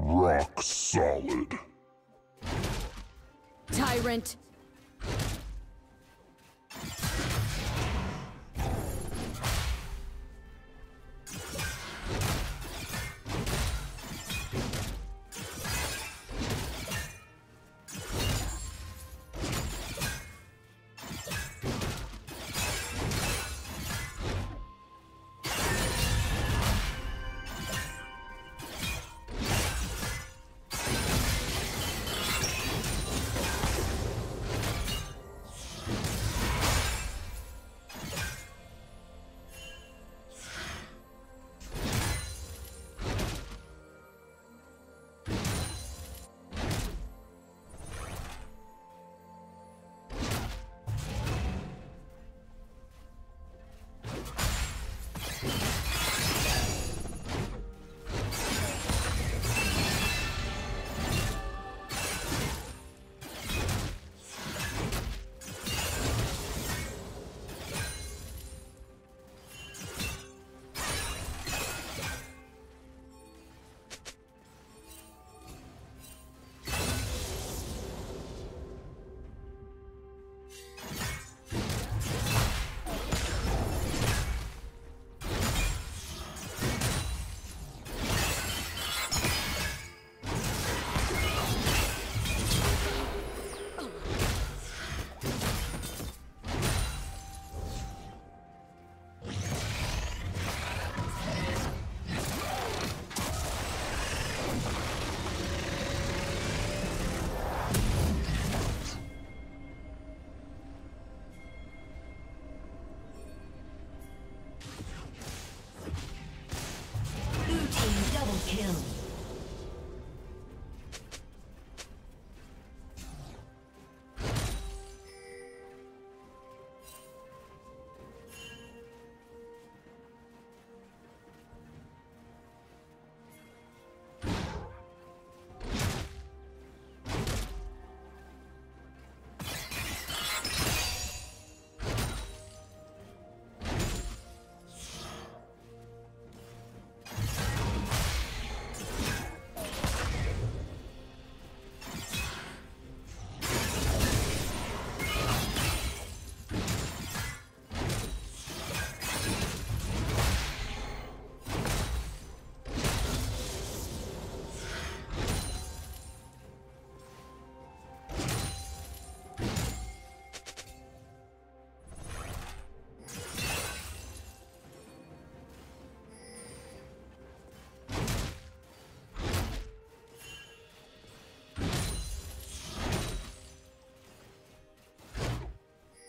Rock solid. Tyrant!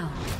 Down.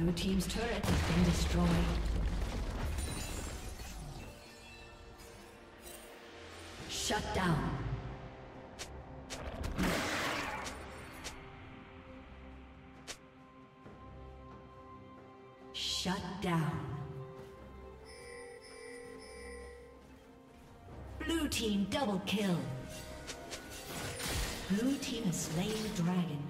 Blue team's turret has been destroyed. Shut down. Shut down. Blue team double kill. Blue team has slain the dragon.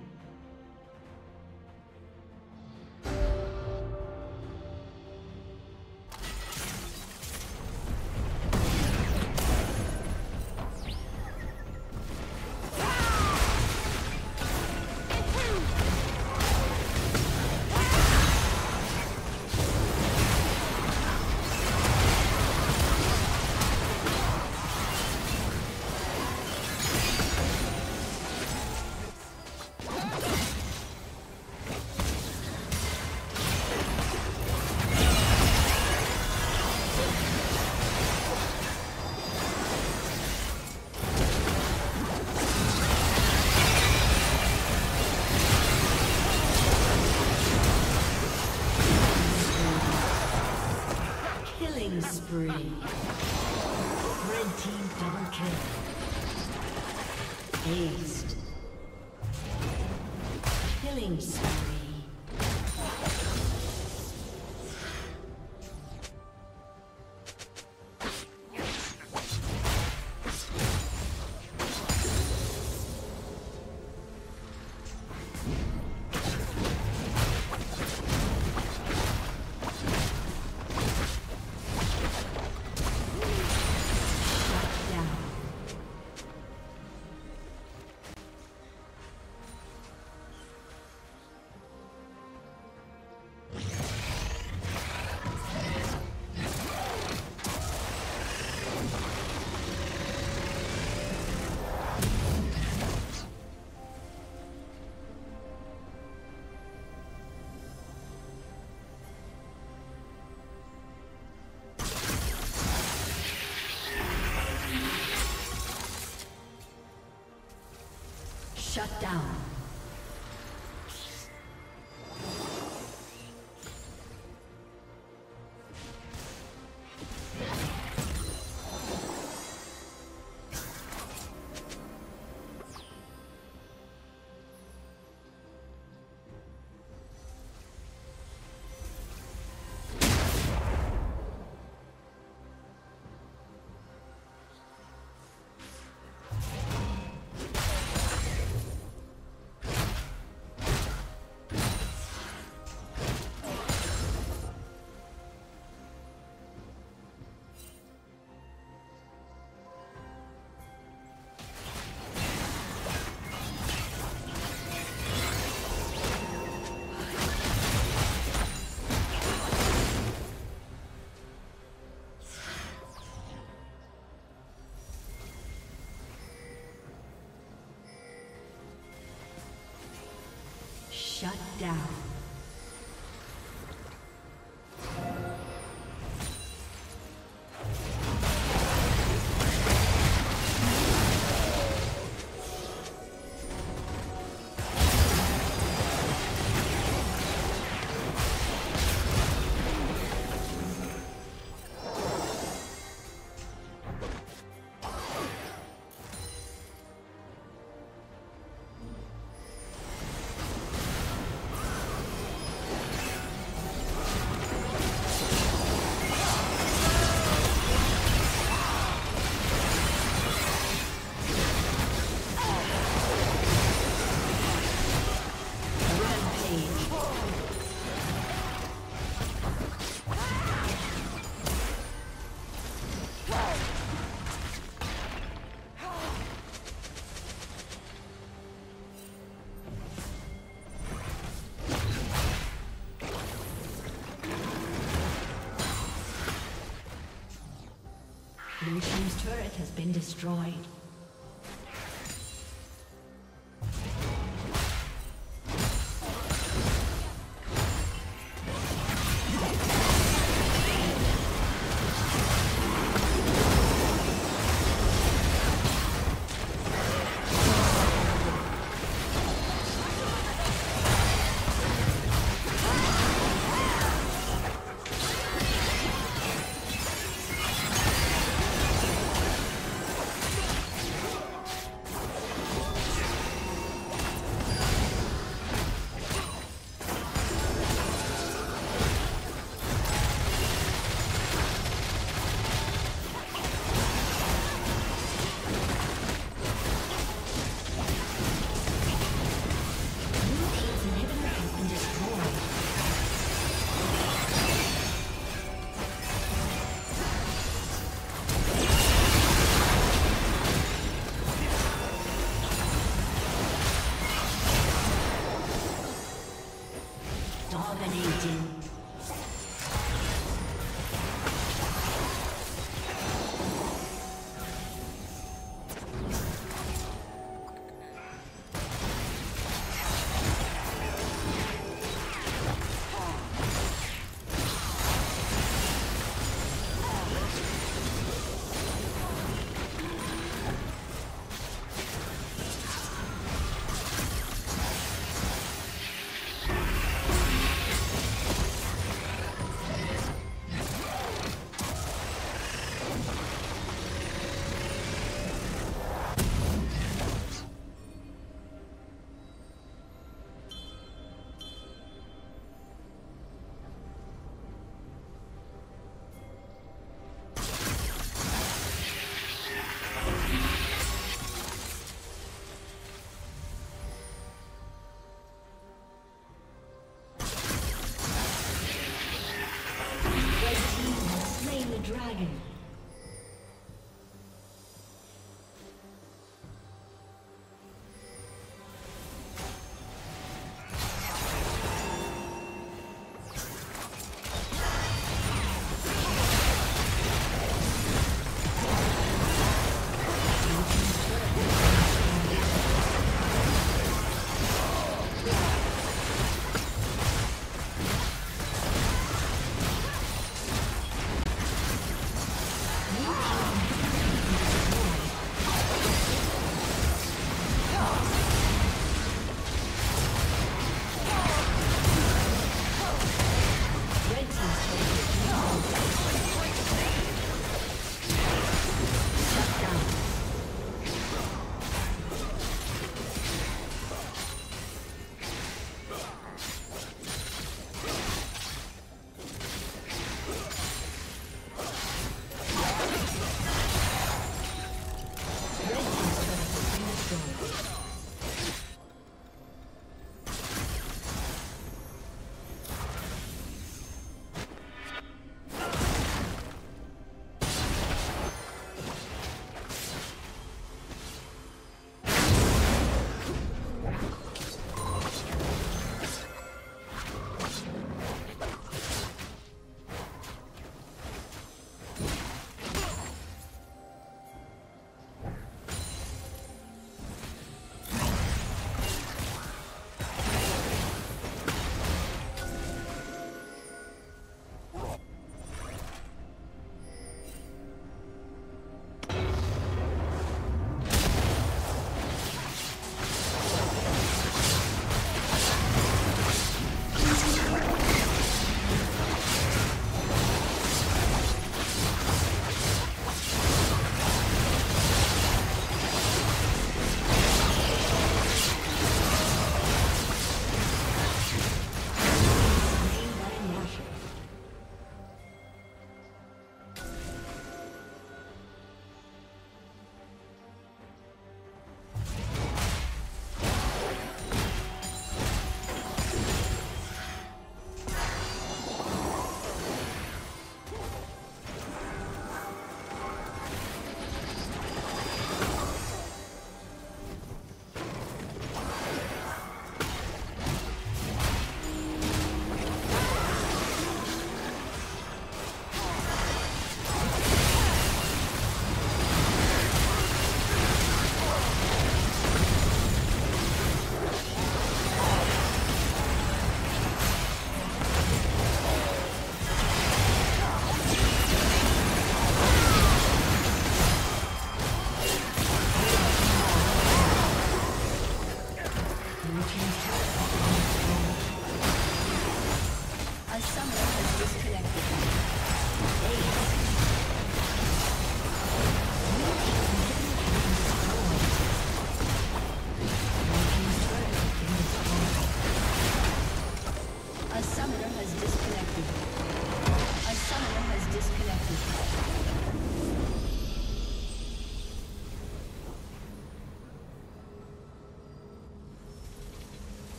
Red team double kill. Aced. Killing spree. Down. Destroyed.